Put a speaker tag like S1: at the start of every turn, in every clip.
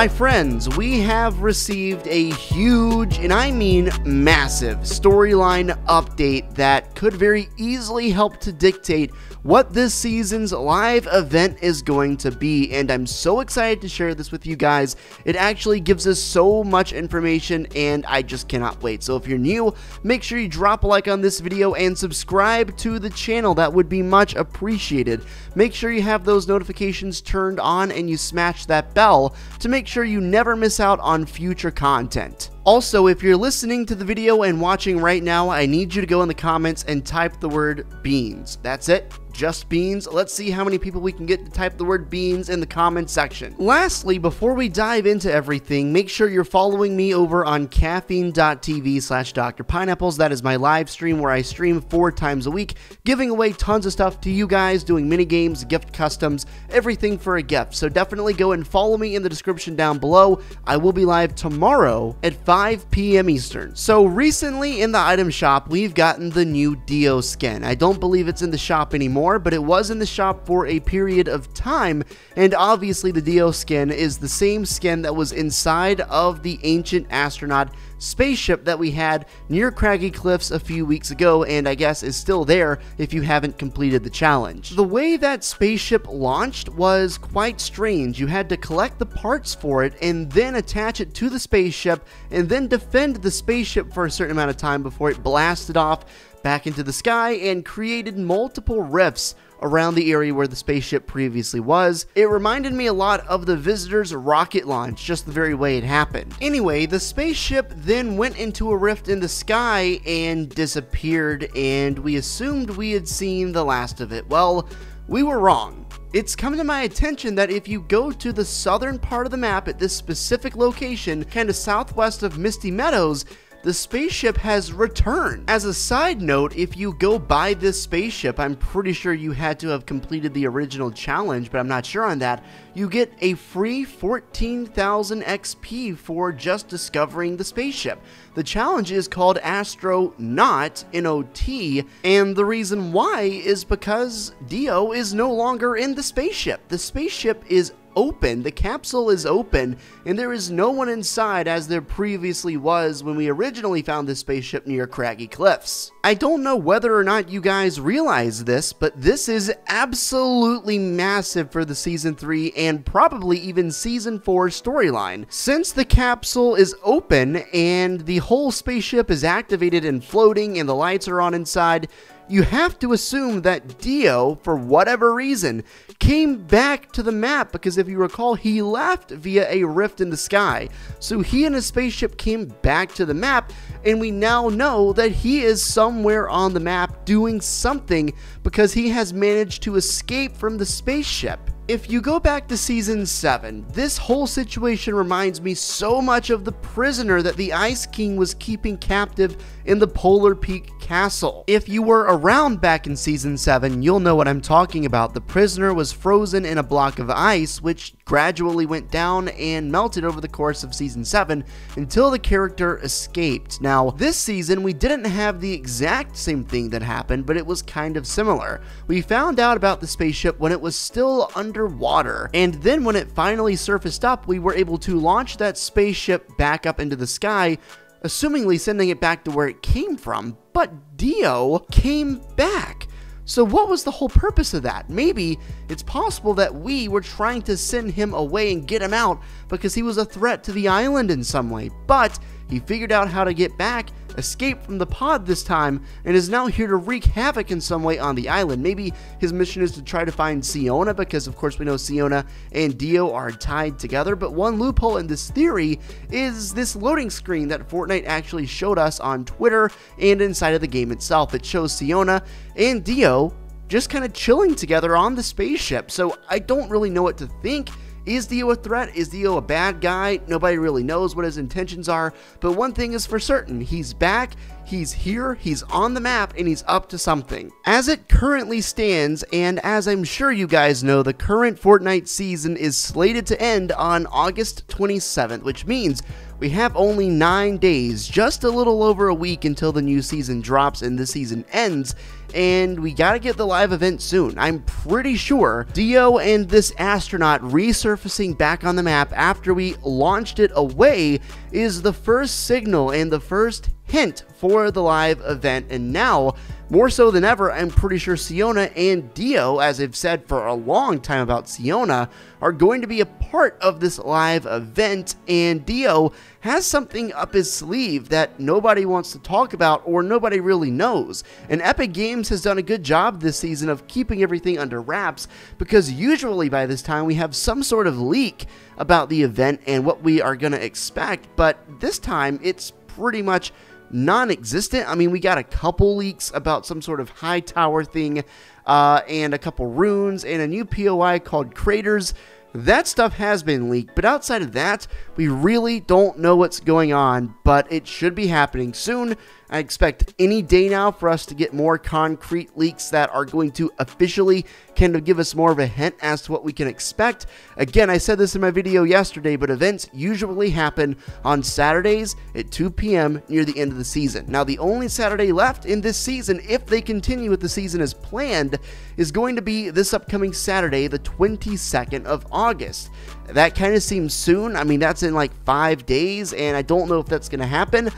S1: My friends, we have received a huge, and I mean massive, storyline update that could very easily help to dictate what this season's live event is going to be, and I'm so excited to share this with you guys. It actually gives us so much information, and I just cannot wait. So if you're new, make sure you drop a like on this video and subscribe to the channel. That would be much appreciated. Make sure you have those notifications turned on and you smash that bell to make sure you never miss out on future content. Also, if you're listening to the video and watching right now, I need you to go in the comments and type the word beans. That's it just beans. Let's see how many people we can get to type the word beans in the comment section. Lastly, before we dive into everything, make sure you're following me over on caffeine.tv slash Dr. Pineapplez. That is my live stream where I stream four times a week, giving away tons of stuff to you guys, doing mini games, gift customs, everything for a gift. So definitely go and follow me in the description down below. I will be live tomorrow at 5 p.m. Eastern. So recently in the item shop, we've gotten the new Deo skin. I don't believe it's in the shop anymore but it was in the shop for a period of time, and obviously the Deo skin is the same skin that was inside of the ancient astronaut spaceship that we had near Craggy Cliffs a few weeks ago, and I guess is still there if you haven't completed the challenge. The way that spaceship launched was quite strange. You had to collect the parts for it and then attach it to the spaceship and then defend the spaceship for a certain amount of time before it blasted off back into the sky and created multiple rifts around the area where the spaceship previously was. It reminded me a lot of the Visitor's rocket launch, just the very way it happened. Anyway, the spaceship then went into a rift in the sky and disappeared, and we assumed we had seen the last of it. Well, we were wrong. It's come to my attention that if you go to the southern part of the map at this specific location, kind of southwest of Misty Meadows, the spaceship has returned. As a side note, if you go buy this spaceship, I'm pretty sure you had to have completed the original challenge, but I'm not sure on that, you get a free 14,000 XP for just discovering the spaceship. The challenge is called Astronaut, N-O-T, In OT, and the reason why is because Deo is no longer in the spaceship. The spaceship is open, the capsule is open, and there is no one inside as there previously was when we originally found the spaceship near Craggy Cliffs. I don't know whether or not you guys realize this, but this is absolutely massive for the Season 3 and probably even Season 4 storyline. Since the capsule is open and the whole spaceship is activated and floating and the lights are on inside, you have to assume that Deo, for whatever reason, came back to the map because if you recall, he left via a rift in the sky. So he and his spaceship came back to the map, and we now know that he is somewhere on the map doing something because he has managed to escape from the spaceship. If you go back to season 7, this whole situation reminds me so much of the prisoner that the Ice King was keeping captive in the Polar Peak Castle. If you were around back in season 7, you'll know what I'm talking about. The prisoner was frozen in a block of ice, which gradually went down and melted over the course of season 7 until the character escaped. Now, this season, we didn't have the exact same thing that happened, but it was kind of similar. We found out about the spaceship when it was still underwater, and then when it finally surfaced up, we were able to launch that spaceship back up into the sky assumingly sending it back to where it came from, but Deo came back. So, what was the whole purpose of that? Maybe it's possible that we were trying to send him away and get him out because he was a threat to the island in some way, but he figured out how to get back escaped from the pod this time, and is now here to wreak havoc in some way on the island. Maybe his mission is to try to find Siona, because of course we know Siona and Deo are tied together, but one loophole in this theory is this loading screen that Fortnite actually showed us on Twitter and inside of the game itself. It shows Siona and Deo just kind of chilling together on the spaceship, so I don't really know what to think is Deo a threat? Is Deo a bad guy? Nobody really knows what his intentions are, but one thing is for certain he's back, he's here, he's on the map, and he's up to something. As it currently stands, and as I'm sure you guys know, the current Fortnite season is slated to end on August 27th, which means We have only 9 days, just a little over a week until the new season drops and the season ends, and we gotta get the live event soon. I'm pretty sure Deo and this astronaut resurfacing back on the map after we launched it away is the first signal and the first hint for the live event, and now more so than ever, I'm pretty sure Siona and Deo, as I've said for a long time about Siona, are going to be a part of this live event, and Deo has something up his sleeve that nobody wants to talk about or nobody really knows. And Epic Games has done a good job this season of keeping everything under wraps because usually by this time we have some sort of leak about the event and what we are going to expect, but this time it's pretty much non existent. I mean, we got a couple leaks about some sort of high tower thing, uh, and a couple runes, and a new POI called Craters. That stuff has been leaked, but outside of that, we really don't know what's going on, but it should be happening soon. I expect any day now for us to get more concrete leaks that are going to officially kind of give us more of a hint as to what we can expect. Again, I said this in my video yesterday, but events usually happen on Saturdays at 2 p.m. near the end of the season. Now, the only Saturday left in this season, if they continue with the season as planned, is going to be this upcoming Saturday, the 22nd of August. That kind of seems soon. I mean, that's in like five days, and I don't know if that's going to happen.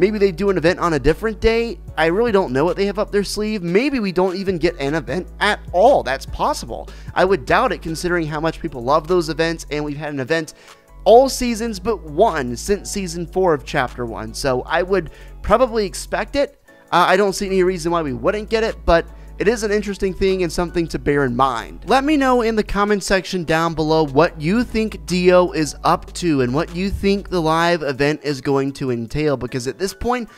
S1: Maybe they do an event on a different day. I really don't know what they have up their sleeve. Maybe we don't even get an event at all. That's possible. I would doubt it considering how much people love those events, and we've had an event all seasons but one since season 4 of Chapter 1. So I would probably expect it. Uh, I don't see any reason why we wouldn't get it, but it is an interesting thing and something to bear in mind. Let me know in the comment section down below what you think Deo is up to and what you think the live event is going to entail because at this point,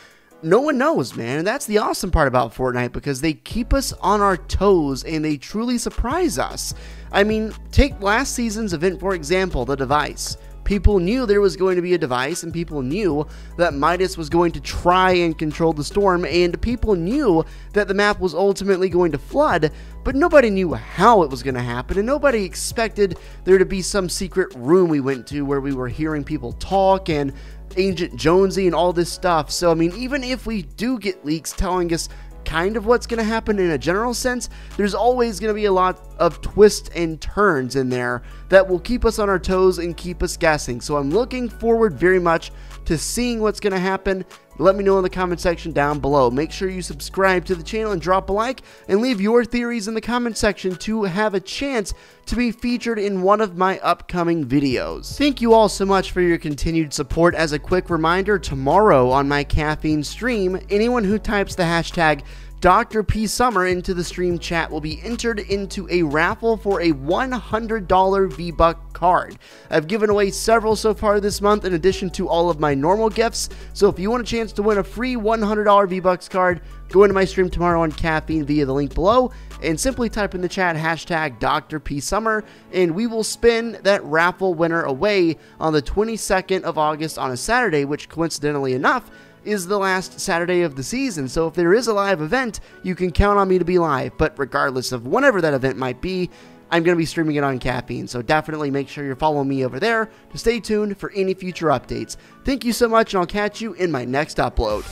S1: no one knows, man. And that's the awesome part about Fortnite because they keep us on our toes and they truly surprise us. I mean, take last season's event for example, the device. People knew there was going to be a device, and people knew that Midas was going to try and control the storm, and people knew that the map was ultimately going to flood, but nobody knew how it was going to happen, and nobody expected there to be some secret room we went to where we were hearing people talk and Agent Jonesy and all this stuff. So, I mean, even if we do get leaks telling us kind of what's going to happen in a general sense, there's always going to be a lot of twists and turns in there that will keep us on our toes and keep us guessing. So I'm looking forward very much to seeing what's going to happen. Let me know in the comment section down below. Make sure you subscribe to the channel and drop a like and leave your theories in the comment section to have a chance to be featured in one of my upcoming videos. Thank you all so much for your continued support. As a quick reminder, tomorrow on my caffeine stream, anyone who types the hashtag Dr. P Summer into the stream chat will be entered into a raffle for a $100 V-Buck card. I've given away several so far this month in addition to all of my normal gifts, so if you want a chance to win a free $100 V-Bucks card, go into my stream tomorrow on Caffeine via the link below and simply type in the chat hashtag Dr. P Summer and we will spin that raffle winner away on the 22nd of August on a Saturday, which coincidentally enough is the last Saturday of the season, so if there is a live event, you can count on me to be live. But regardless of whenever that event might be, I'm going to be streaming it on Caffeine, so definitely make sure you're following me over there to stay tuned for any future updates. Thank you so much, and I'll catch you in my next upload.